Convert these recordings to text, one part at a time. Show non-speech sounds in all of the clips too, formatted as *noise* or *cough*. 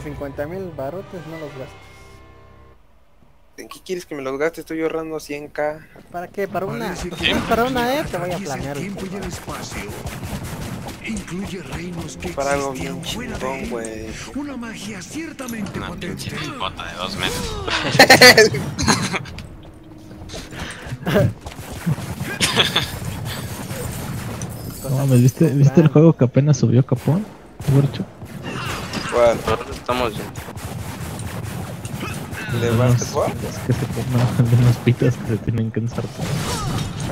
Mis 50 mil barotes no los gastes. ¿En qué quieres que me los gaste? Estoy ahorrando 100k. ¿Para qué? Para una. Que para una, eh, te voy a planear. el el tiempo y el combate. espacio. Incluye reinos que Para algo bien fuera chingón, güey. Una magia ciertamente Una potente. pipota de dos metros. *laughs* No ¿viste, ¿viste el juego que apenas subió Capón? ¿Cuál? Estamos bien. ¿De básquetbol? pitos que se no, de unos pitos que se tienen que ensartar.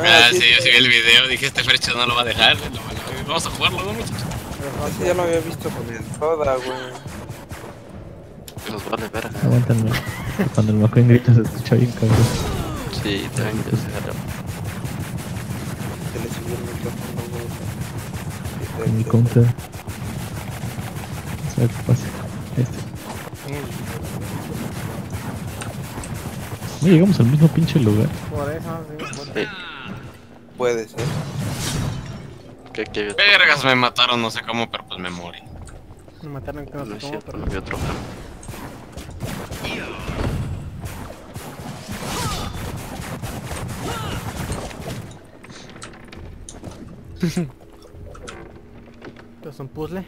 Ah, sí, yo sí vi el video, dije este Fercho no lo va a dejar. lo- lo- Vamos a jugarlo, ¿no, muchachos? Ese ya lo había visto con el Soda, güey. Nos vale verga. Aguántenme. Cuando el McQueen grita se escucha bien cabrón. Sí, también yo sé, Se le subió el micrófono, güey. En mi counter. ¿Sabes qué pasa? Este. No llegamos al mismo pinche lugar. Por eso, sí. Puede ser. Había otro. Vergas, me mataron, no sé cómo, pero pues me morí. Me mataron no No sé cómo, pero. no había otro. *laughs* Esto es un puzzle.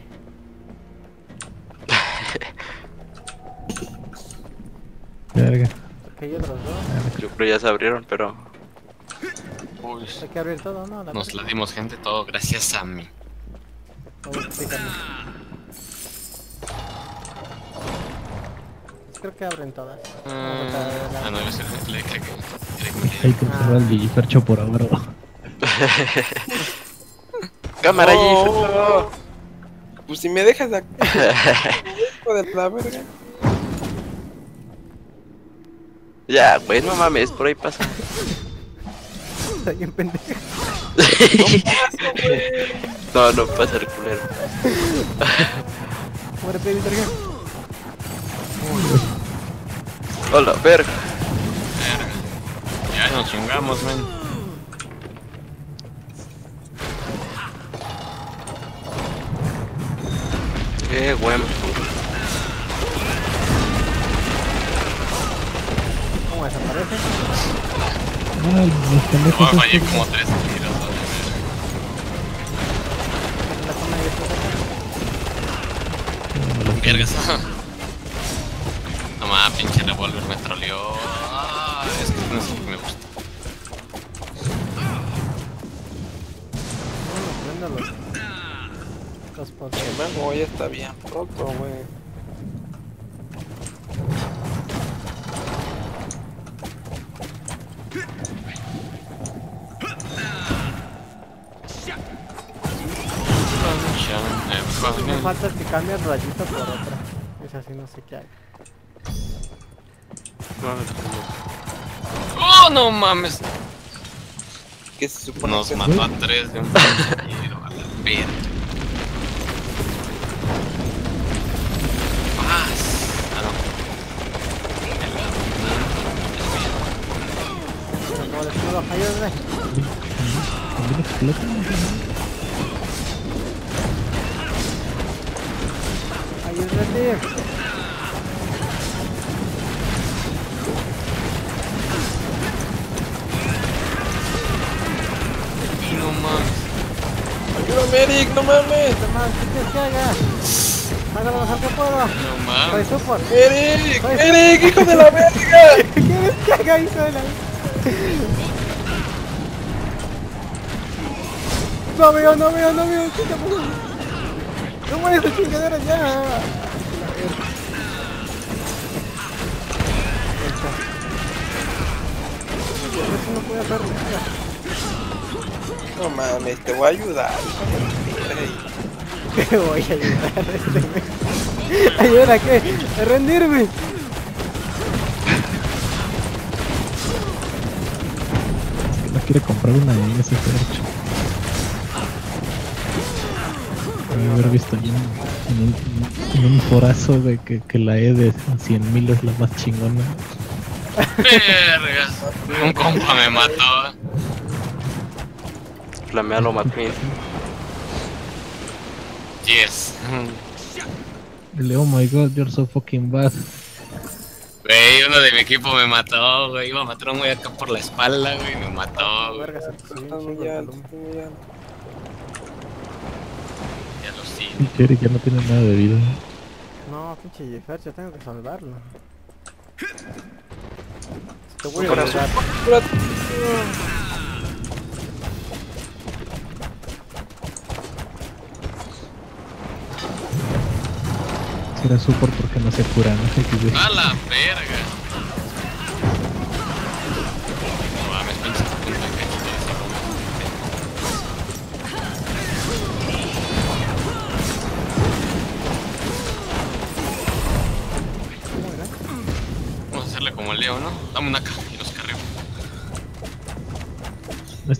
Verga. Aquí hay otros dos. Yo creo ya se abrieron, pero. Uy, Hay que abrir todo, ¿no? La nos la dimos gente todo gracias a mí. Creo que abren todas. Ah, no, yo sé, le que... Hay que observar al Digifercho por abajo. *laughs* ¡Cámara Oh, Pues si me dejas aquí. Hijo de la verga. Ya, güey, no mames, por ahí pasa. *laughs* Está bien pendejo. *laughs* no, no pasa el culero. *laughs* Muere, baby, verga. Hola, verga. Ya nos chingamos, men. Qué bueno. Ay, los pendejos. Oh, fallé como tres tiros. vale, La zona de esto. Vergas. *laughs* No mames, pinche revólver me troleó. Ah, es que no es lo que me gusta. No, prendo los. Los poderes. El mango ya está bien roto, güey. Cambie el rayito por otra. Es así, no sé qué haga. ¡Oh, no mames! ¿Qué se supone Nos que mató a tres de un *laughs* tiro a la. Ayúdate. Y no mames. Ayúdame, Eric, no mames. ¿qué quieres que haga? Haga lo mejor que puedo. No Soy mames. support. Eric, Ay. Eric, hijo de la verga. *laughs* ¿Qué quieres que haga, hijo de la... No veo, no veo, no veo. ¿Qué está pasando? No mueres esa chingadera ya. Hacer nada. No mames, te voy a ayudar. ¿Qué *laughs* voy a ayudar a este güey? ¿Ayudar a qué? A rendirme. No quiere comprar una de ese Fercho. Debe haber visto en, en un forazo de que, que la E de 100.000 es la más chingona. Vergas. Un compa me mató. Flamealo, McQueen. Yes. Oh my god, you're so fucking bad. Güey, uno de mi equipo me mató, güey. Iba a matar a un güey acá por la espalda, güey. Me mató, güey. Verga, se te subió Está un chingo muy el alto, volumen. está muy alto. Ya lo Jerry ya no tiene nada de vida. No, pinche Fercho, tengo que salvarlo. Te voy a Corazón. era support porque no se cura, no sé *laughs* qué A la verga.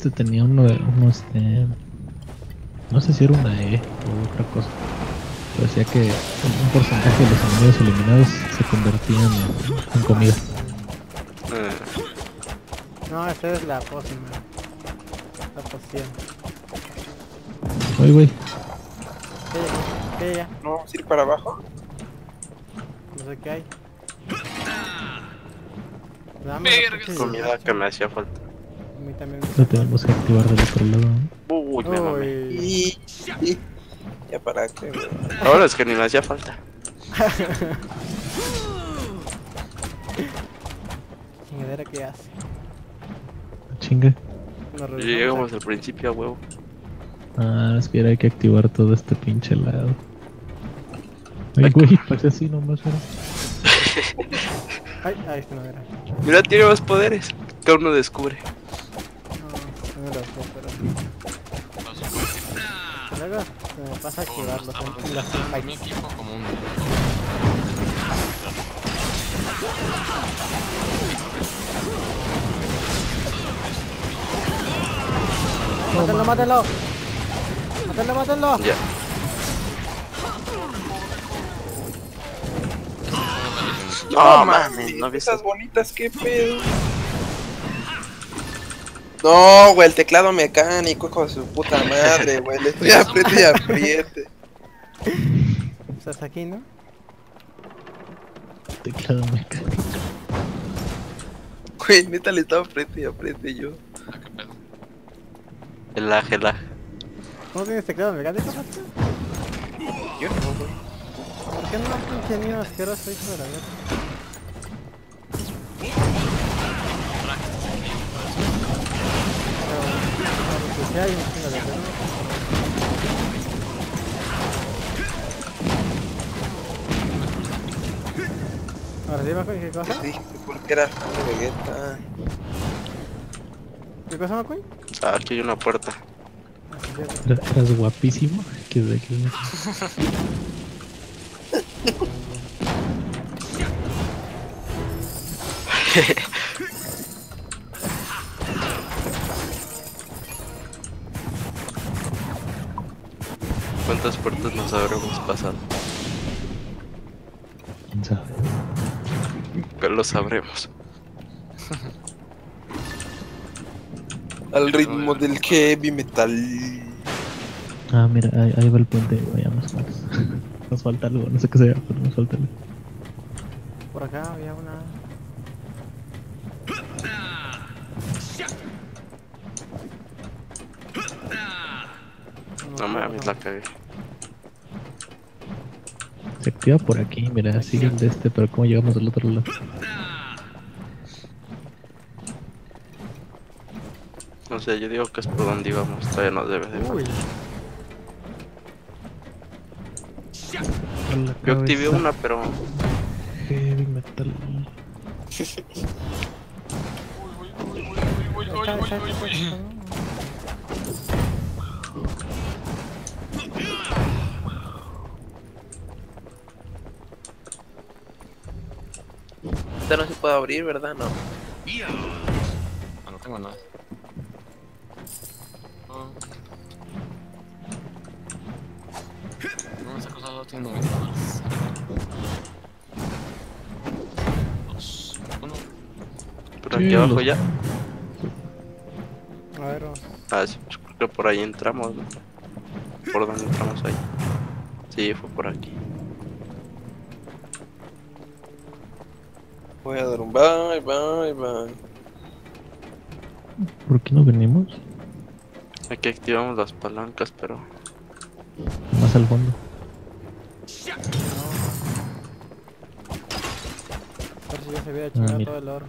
Este tenía uno, uno este... No sé si era una E o otra cosa. Pero decía que un porcentaje de los enemigos eliminados se convertían en, en comida. No, esta es la pócima. La poción. Uy, güey. ¿Qué, qué ya? No, vamos a ir para abajo. No sé qué hay. Dame comida que me hacía falta. A mí también Lo tenemos que activar del otro lado. Uy, me mamé. Y, y- ya para qué, güey. Ahora es que ni me hacía falta. *laughs* Chingadera que hace. Chinga. Llegamos al principio a huevo. Ah, espera, hay que activar todo este pinche lado. Ay, güey, *laughs* pues así nomás era. Ay, ay, este no era. Mira, tiene más poderes. Que uno descubre. No, no era esto, pero. Luego se me pasa a activarlo en las Mi fights. equipo como un... No, mames, no vi esas bonitas, qué pedo. No, güey, el teclado mecánico, hijo de su puta madre, güey. Le estoy apriete *laughs* y apriete. Estás aquí, ¿no? Teclado mecánico. Güey, neta le estaba apriete y apriete yo. Ah. El lag, el lag. ¿Cómo tienes teclado mecánico? Yo no, güey. ¿Por qué no pinche niño asqueroso hijo de la verga? Si hay un chingo de verga. Ahora sí, ¿qué cosa? Te dije que porque era fan de Vegeta. ¿Qué cosa, Macuy? Ah, aquí hay una puerta. Eras guapísimo. ¿Qué de qué? *laughs* ¿Cuántas puertas nos habremos pasado? ¿Quién sabe? Que lo sabremos. *laughs* Al ritmo del heavy metal. Ah, mira, ahí, ahí va el puente. Vayamos juntos. *laughs* Nos falta algo, no sé qué sea, pero nos falta algo. Por acá había una... No mames, la cagué. Se activa por aquí, mira, sigue el de este, pero ¿cómo llegamos al otro lado? No sé, yo digo que es por donde íbamos. Todavía no debe de Uy, Yo activé una, pero Heavy metal. Echa- echa- echa- echa- Esta no se puede abrir, ¿verdad? No. Ah, no tengo nada. Ah. No, esa cosa solo tiene 90 dólares. Dos, uno. por aquí abajo ya. A ver, vamos. Ah, sí, pues creo que por ahí entramos, ¿no? ¿Por dónde entramos ahí? Sí, fue por aquí. Voy a dar un bye, bye, bye. ¿Por qué no venimos? Aquí activamos las palancas, pero. Más al fondo. Por si ya se había chingado mira. todo el oro.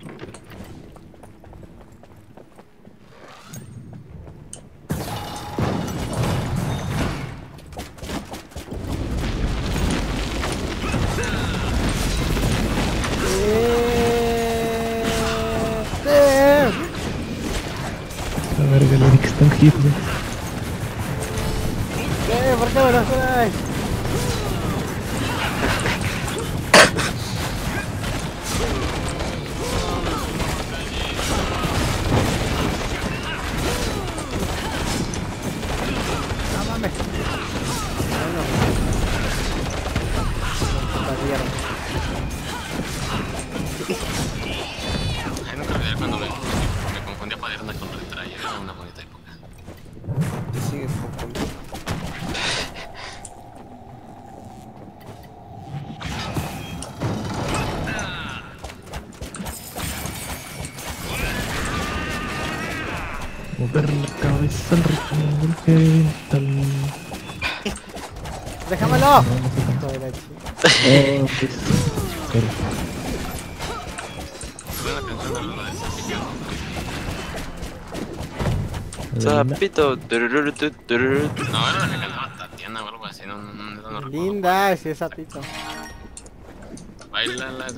¡Déjamelo! Zapito. No, era o algo así, no, no, no, Linda, sí, es Zapito. Baila la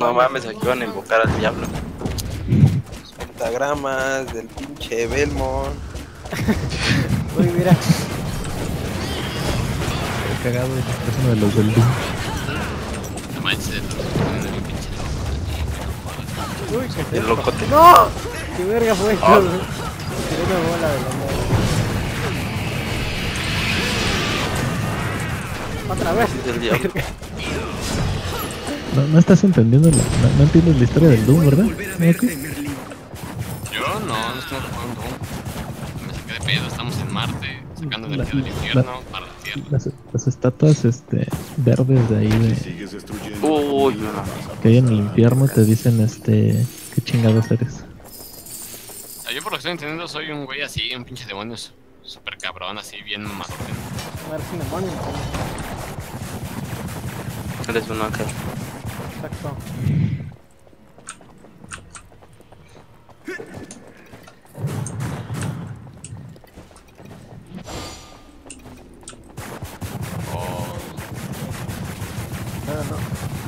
No van a invocar al diablo. Pentagramas del pinche Belmont. *laughs* Uy, mira. Qué cagado, es uno de los del Doom. No manches, bien pinche loco. Uy, ¿qué es El locote. ¡No! ¿Qué verga fue esto? güey? Tiré una bola de la. Otra vez. Diablo. No, no estás entendiendo la, no, no entiendes la historia del Doom, ¿verdad? ¿No, sacando energía del la- infierno para la Tierra. Las, las estatuas este, verdes de ahí de. Uy, no. que hay en el infierno te dicen este qué chingados eres. Yo por lo que estoy entendiendo soy un güey así, un pinche demonio su- super cabrón, así bien mamador. No eres un demonio. Eres un ángel. Exacto.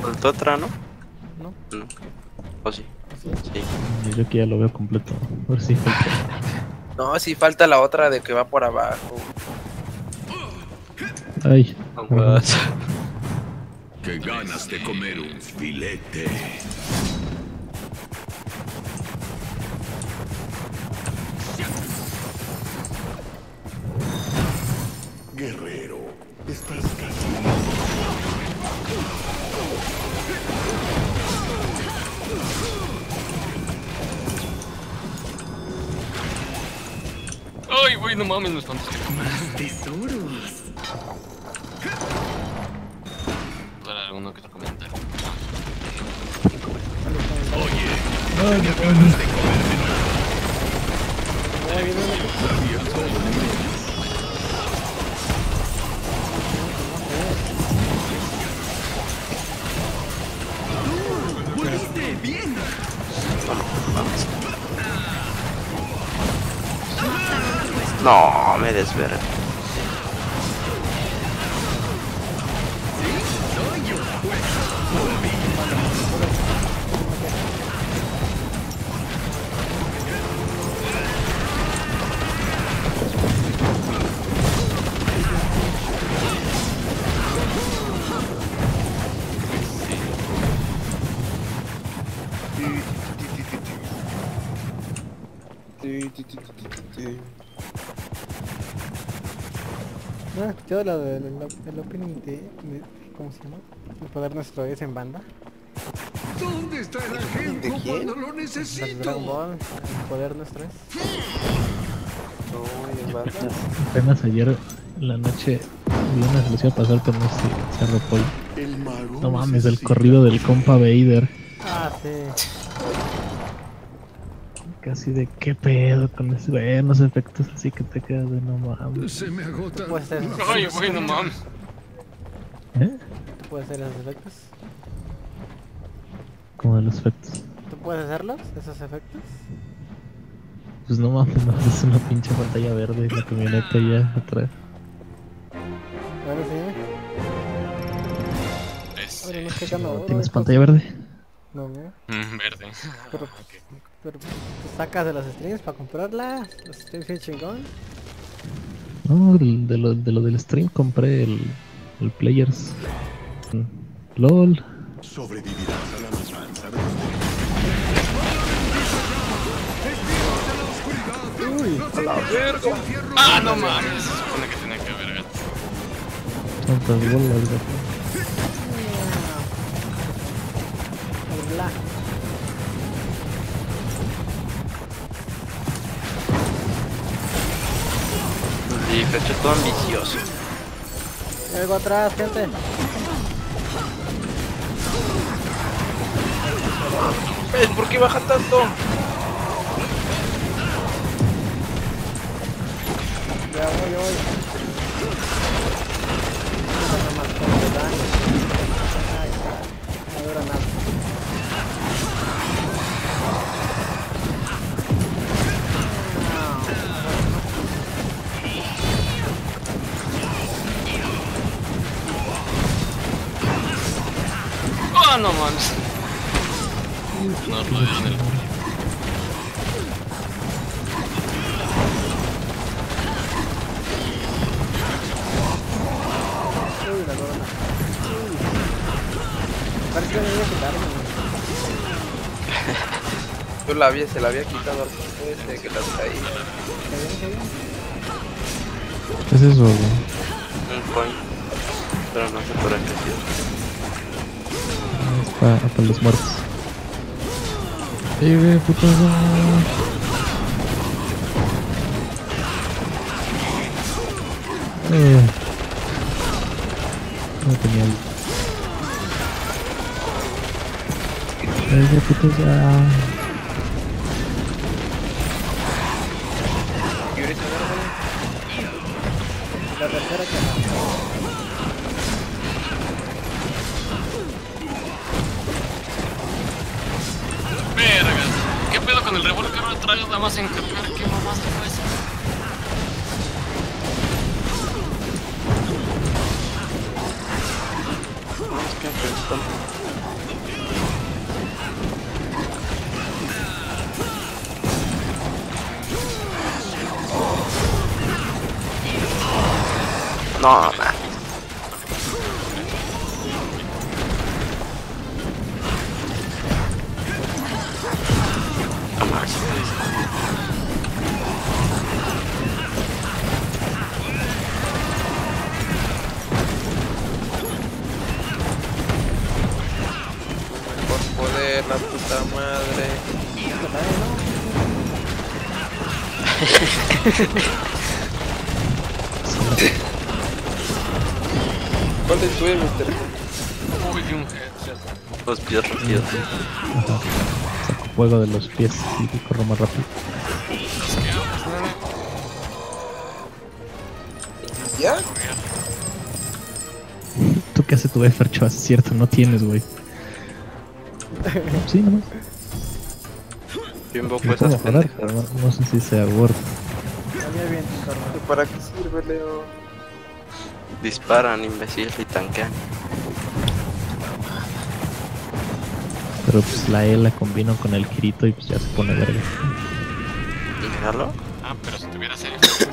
¿Faltó otra, no? No. No. ¿O sí? Así. Sí. Yo aquí ya lo veo completo. Ver si falta. No, sí falta la otra de que va por abajo. Ay, Aguas. *laughs* Qué ganas de comer un filete. Guerrero, estás casi no mames, no están Más tesoros. Para alguno que te comentario. Oye, no, no, no. is better ¿No has escuchado lo del el, el opening de, de- ¿Cómo se llama? El poder nuestro es en banda. ¿Dónde está el ¿De agente cuando lo de necesito? Dragon Ball. El poder nuestro es. No, en banda. apenas ayer en la noche vi una a pasar, si se arropó. El mago No mames, el corrido del compa Vader. Ah, sí. Casi de qué pedo con ese, buenos efectos así que te quedas de no mames. Se me agota. Puede ser, Ay, güey, no mames. ¿Eh? puede ser esos efectos. Como de los efectos. ¿Tú puedes hacerlos, esos efectos? Pues no mames, no, es una pinche pantalla verde y la camioneta ya atrás. Bueno, sí. Es Ahora no no. ¿Tienes pantalla verde? No, no. mm, verde. Pero. *laughs* pero te sacas de los streams para comprarla. Los streams bien chingón. No, de lo, de lo del stream compré el, el Players. LOL. Sobrevivirás a la matanza de los Ah, no mames. Se supone que tenía que haber gato. Tantas bolas, gato. Hola. Y cacho todo ambicioso. Algo atrás, gente. ¿Ves por qué baja tanto? Ya voy, ya voy. Nos rodean el Uy, la corona. Uy. Parece que me iba a quitarme. Yo la había, se la había quitado al ese que la traía. ¿Qué es eso, güey? Un coin. Pero no sé por qué Es para, para los muertos. ¡Eh, güey, puto! Eh. No tenía el... ¡Eh, ¿Cuál es tu Mr. Uy, un headset. Los pies rápidos. Fuego de los pies y corro más rápido. ¿Ya? *laughs* ¿Tú qué hace tu Efer, chaval? Es cierto, no tienes, güey. Sí, nomás. Pero pendejas. no, no sé si sea Word. ¿Para qué sirve, Leo? Disparan, imbécil, y tanquean. Pero pues la E la combino con el Kirito y pues ya se pone verga. Déjalo. Ah, pero si tuviera serio. Sí,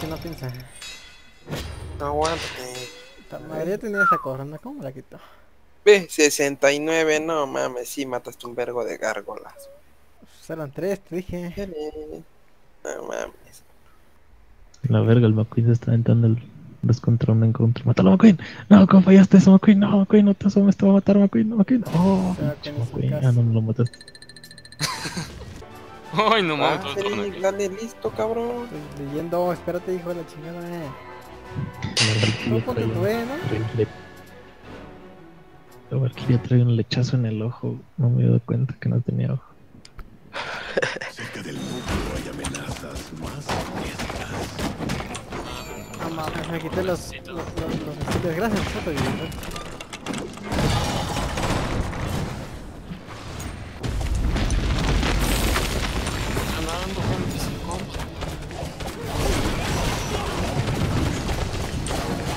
que no piensa. Aguante. La mayoría tenía esa corona, ¿cómo la quitó? Ve, 69, no mames, sí mataste un vergo de gárgolas. Pues eran tres, te dije. No mames. La verga, el McQueen se está aventando el dos contra uno en contra. ¡Mátalo, McQueen! No, ¿cómo fallaste eso, McQueen? No, McQueen, no te asomes, te va a matar, McQueen. No, McQueen. Oh, pinche McQueen. Ah, no, no lo mataste. *laughs* Ay, no mames, Ah, listo, cabrón. Estoy leyendo, espérate, hijo de la chingada. eh. La Valkyria Poco trae que un- tuve, ¿no? un le- La Valkyria trae un lechazo en el ojo. No me he dado cuenta que no tenía ojo. *laughs* Cerca del núcleo hay amenazas más riesgas. No mames, me quité los, los, los, los misiles. Gracias.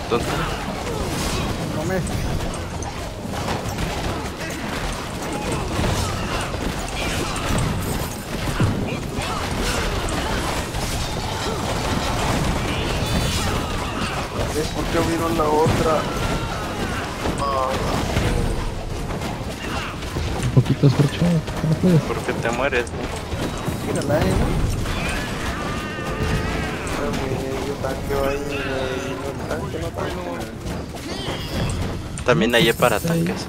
¿Dónde? No me. ¿Ves por qué abrieron la otra? Un poquito escorcho. ¿Cómo puedes? ¿Por qué te mueres? Tírala, eh, ¿no? yo tanqueo ahí. No tanque, no tanque. También hay para tanques.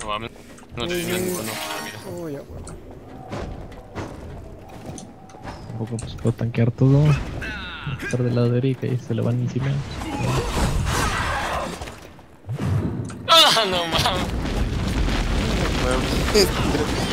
No mames. No tenía ninguno todavía. Uy, ya, bueno. Tampoco pues puedo tanquear todo. Estar del lado de Erika y se le van encima. ¡Ah, no mames! *laughs*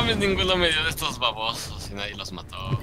mames, ninguno me dio de estos babosos y nadie los mató.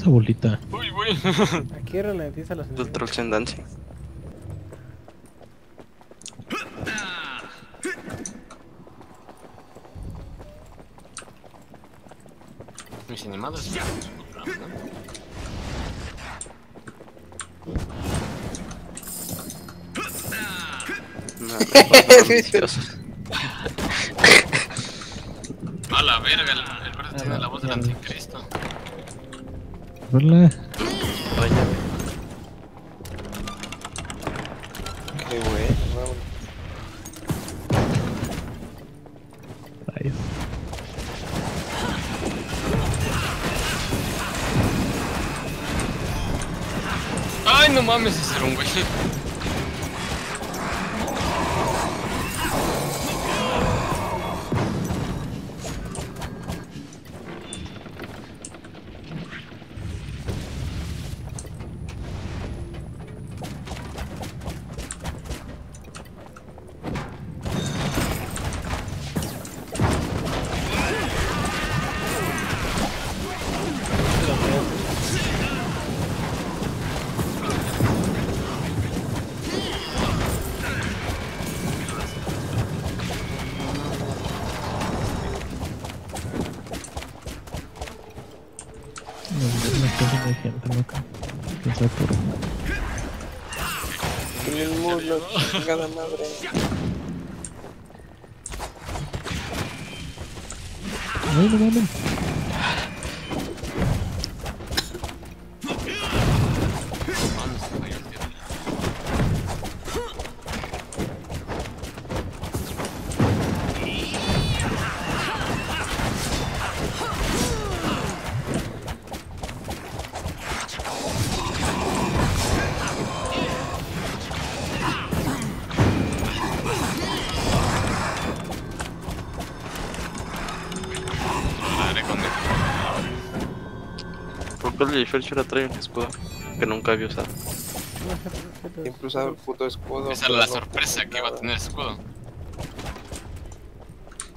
Esa bolita? Uy, güey. Aquí ralentiza los El enemigos. Troll Dancing. Mis animados. ¿no? No, no, ambicioso. A la verga, el, el verde tiene la voz del anticristo. Hola. Oye, muslo, chingada madre. ¿Por qué el Leisure ahora trae un escudo que nunca había usado? Siempre usaba el puto escudo. Esa es la no sorpresa que iba a tener el escudo.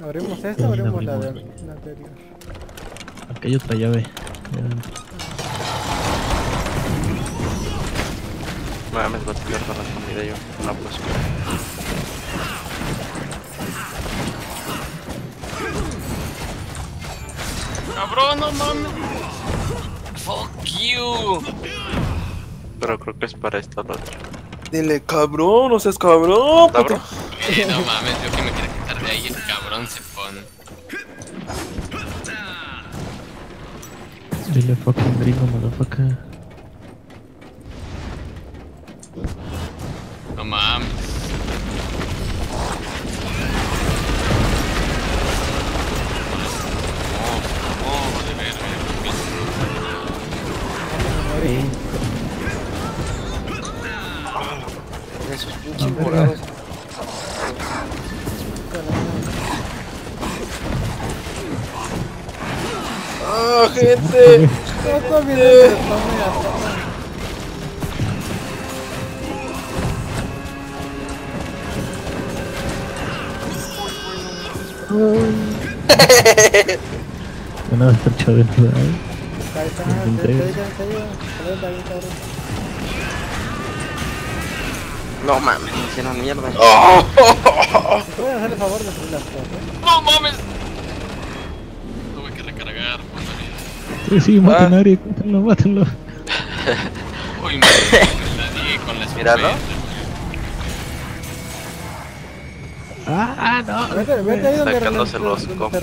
¿Abrimos esta o abrimos la, de, la anterior? Acá hay otra llave. Mames, va a tirar con la comida yo. No, pues. Cabrón, no mames. Fuck you. Pero creo que es para esto lo otro. Dile, cabrón, no seas cabrón. ¿Cabrón? Eh, no mames, yo que me quiero quitar de ahí, el cabrón se pone. Dile fucking gringo, motherfucker. No mames. Esos pinches morados. ¡Ah, gente! Esto viene de tome a tome. Ya nada, estar chavendo, ¿verdad? Está, Me te entregas. te digo, te digo. Adelanta bien, cabrón. No mames, me hicieron mierda. *laughs* ¡Oh! Voy a hacer el favor de subir las cosas. No mames. Tuve que recargar. Sí, sí, maten a Ari, mátenlo, mátenlo. *laughs* Uy, me *laughs* la di con la Míralo. escopeta. Ah, no. Vete, vete ahí donde, los donde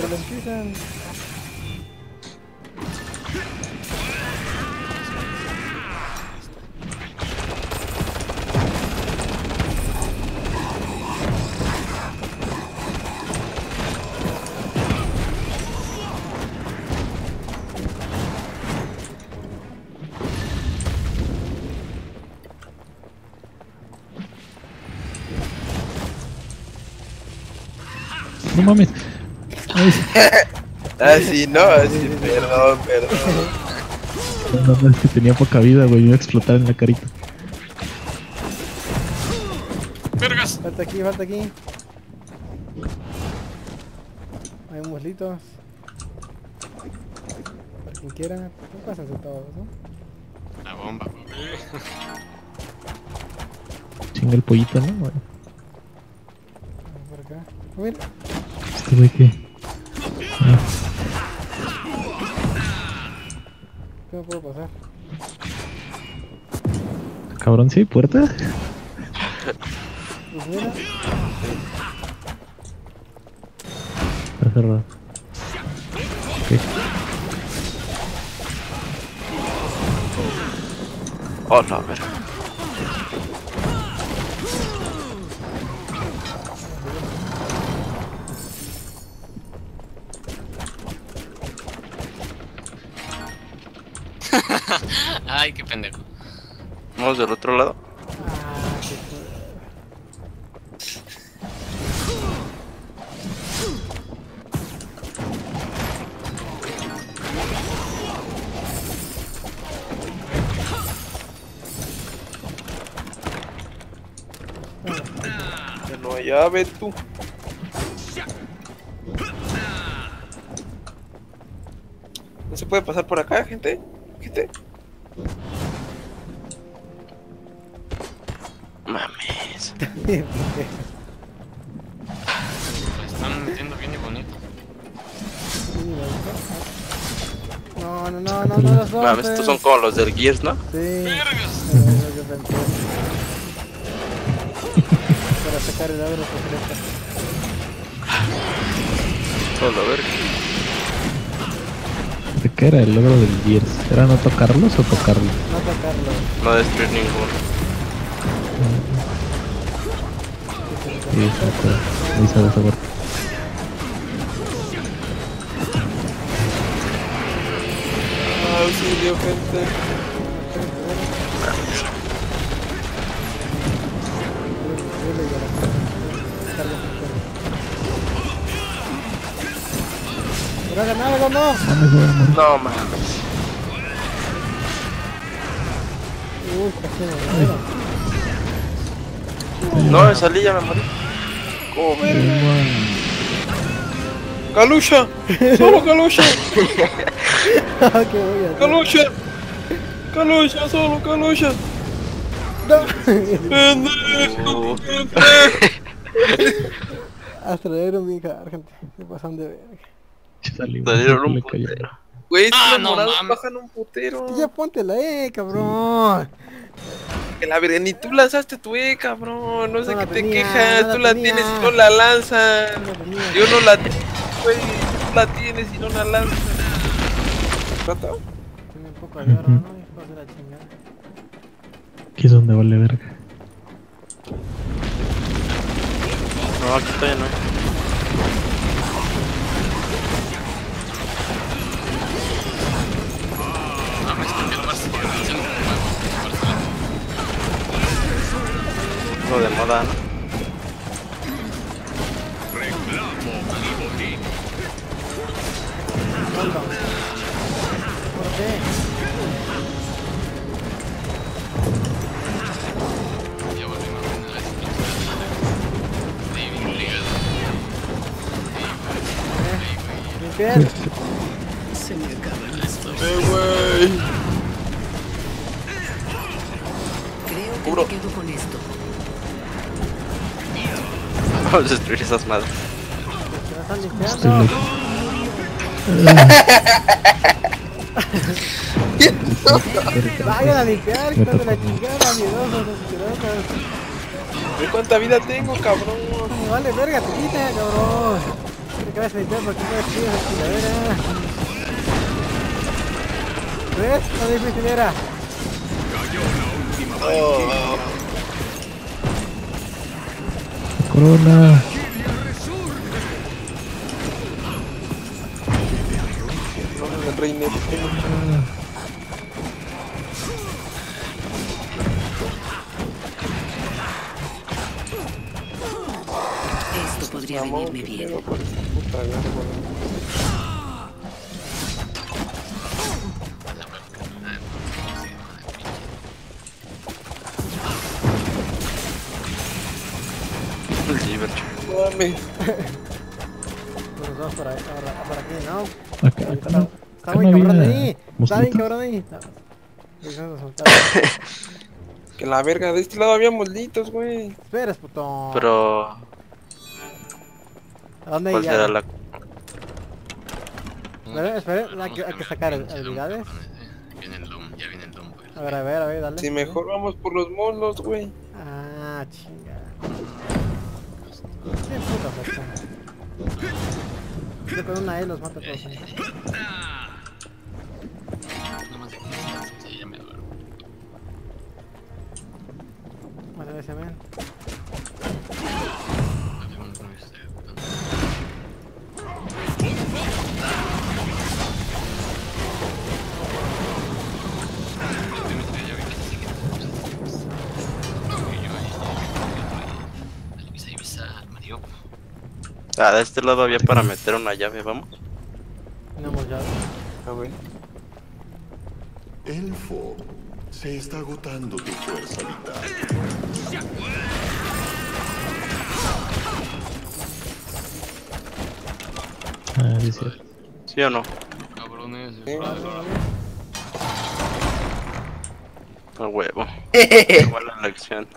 No mames. Ay, Así no, así, perdón, perdón. no, no, es que tenía poca vida, güey. Me iba a explotar en la carita. Vergas. Falta aquí, falta aquí. Hay muslitos. Para quien quiera. No pasan todos, ¿no? La bomba, papi. Chinga el pollito, ¿no? Bueno, Vamos Por acá. Mira, este güey que. Ah, ¿qué me puedo pasar? cabrón, ¿sí hay puerta? Pues mira, Está cerrado. Ok. Oh, no, a Vamos del otro lado. No hay llave, tú. ¿No se puede pasar por acá, gente? Gente. Están metiendo bien y bonito. No, No, no, no, no, no los Mames, estos son como los del Gears, ¿no? Sí. Para sacar el agro secreto. Solo a ver. ¿De qué era el logro del Gears? ¿Era no tocarlos o tocarlos? No tocarlo. No destruir ninguno. Sí, exacto. Ahí sabe esa parte. Auxilio, gente. No. Mames, voy a morir. No mames. Uy, casi me. No, me salí, ya me morí. ¡Oh, verga! ¡Calucha! ¡Solo Calucha! Ah. ¡Calucha! ¡Calucha! ¡Solo Calucha! No. ¡Pendejo! Hasta le dieron mi cara, gente. Se pasan de verga. Salieron un putero. Güey, Ah, no morados mames. bajan un putero. Ya póntela, eh, cabrón. Que la verga, ni tú lanzaste tu E, cabrón. No sé No qué te tenía, quejas. no tú la tenía. tienes y no la lanzas. No. Yo no la tengo, güey. Tú la tienes y no la lanzas. Tiene un poco de oro, ¿no? Hijo de la chingada. Aquí es donde vale verga. No, aquí estoy, no. Lo esas madres. Vayan a limpiar, hijos de la chingada, miedosos, asquerosos. Ve cuánta vida tengo, cabrón. Me vale verga, te quita, cabrón. Quiero que vayas a limpiar porque no es chido chingadera. ¿Ves? No difícil era. Oh, Corona. No, el rey Nero. Esto podría venirme bien. Puta. El. Mames. *laughs* Pues vamos por, ahí, por, por aquí, ¿no? Acá, acá Está, no. está muy cabrón había ahí. Está bien cabrón ahí. De soltar. *laughs* Que la verga, de este lado había molditos, güey. Esperas, puto. Pero. ¿A dónde ¿Cuál ya? será la.? Espera, espera, hay que, hay que sacar habilidades. eh. Viene el Doom, ya viene el Doom, güey. A ver, a ver, a ver, dale. Si mejor vamos por los molos, güey. Ah, chinga. Qué puta fecha. Yo con una E los mato todos. No más de 15 sí, ya me duermo. Mátame ese men. Ah, de este lado había para meter una llave, vamos. Tenemos ya. A ver. Elfo, se está agotando tu fuerza vital. Ah, sí, sí. ¿Sí o no? Cabrones, Sí. A huevo. *laughs* Qué buena elección.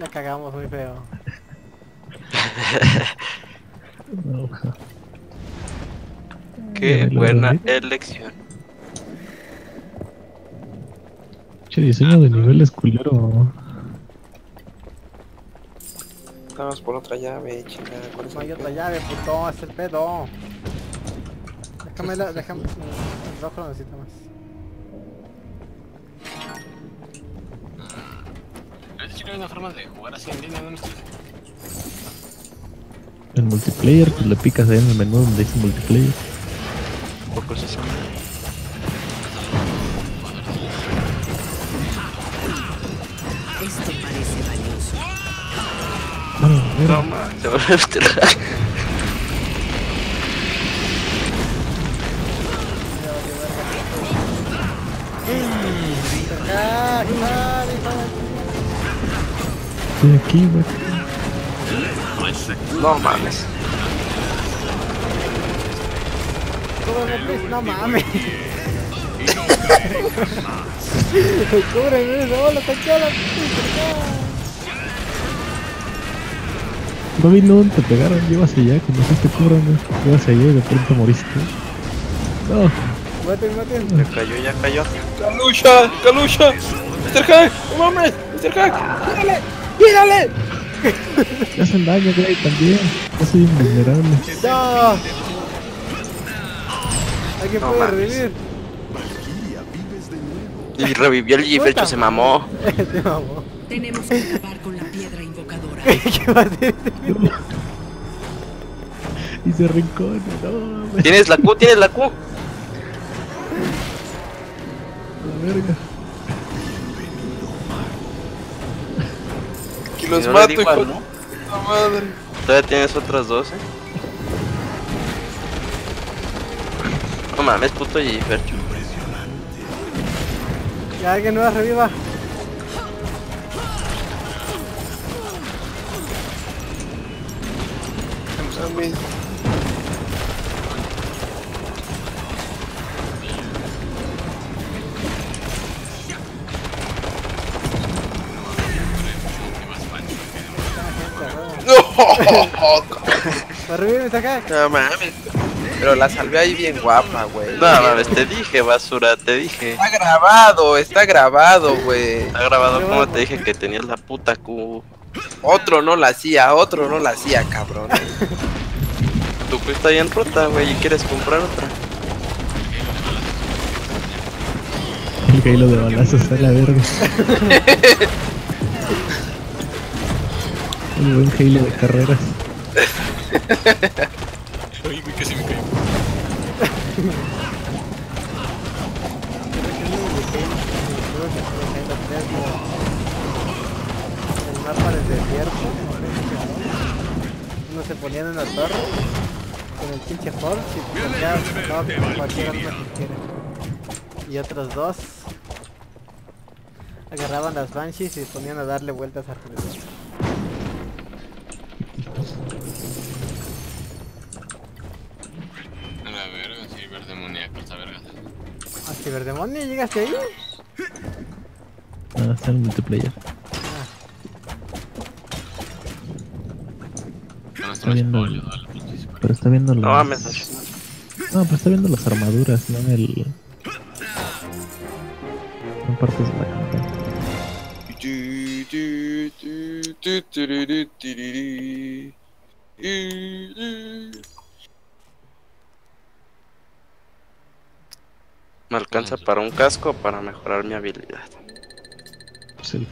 La cagamos muy feo. *laughs* No, no. Qué buena elección. Che, diseño de ah, niveles culero. Vamos por otra llave, chica. No hay otra llave, puto, es el pedo. Déjame la, déjame. El rojo lo necesito más. A ver si hay una forma de jugar así en línea, ¿no? En multiplayer, pues le picas ahí en el menú donde dice multiplayer. Poco se sabe. Esto parece valioso. Bueno, a ver, No, ma, se va a. ¡Ah! ¡Claro, estoy aquí, güey. No mames. ¡No mames! *laughs* ¡Cúbreme! ¡No, la tanqueó la No te pegaron, llevas allá, cuando fuiste cúbrame. Llevas allá y de pronto moriste. No, ¡Maten, maten! Ya cayó, ya cayó. ¡Calucha! ¡Calucha! ¡Mr. Hack! ¡No mames! ¡Mr. Hack! ¡Mírale! ¡Mírale! Te *laughs* hacen daño, también. Yo soy invulnerable. ¡No! ¿Alguien No puede mames. revivir? Y revivió el Gilberto, se mamó. *laughs* Te mamó. Tenemos que acabar con la piedra invocadora. *laughs* ¿Qué va a hacer? Y se no, güey, ¿Tienes la Q? ¿Tienes la Q? la verga. Aquí los no mato, hijo de no, puta madre. Todavía tienes otras dos, eh. No mames, puto Gilberto. Que alguien nueva reviva. No, ¿Me *laughs* acá? no mames. Pero la salvé ahí bien guapa, güey. No mames, te dije, basura, te dije. Está grabado, está grabado, güey. Está grabado como te dije que tenías la puta Q. Otro no la hacía, otro no la hacía, cabrón. Tu Q está bien rota, güey, y quieres comprar otra. El hilo de balazos a la verga. *laughs* El buen Halo de carreras. Ay, güey, casi me caigo. El mapa del desierto. Uno se ponía en una torre con el pinche Horse y ya sacaba con cualquier arma que quiera. Y otros dos agarraban las Banshees y se ponían a darle vueltas alrededor. A la verga, sí, ver demoníaco, esta verga. ¿A Ciberdemonio llegaste ahí? Ah, está en el multiplayer. No, Está viendo pinches Pero está viendo las... No No, pero está viendo las armaduras, no el... No partes de la campaña. Tu, tu, tu, tu, tururu, tururu. Uh, uh. Me alcanza para un casco para mejorar mi habilidad. Pues el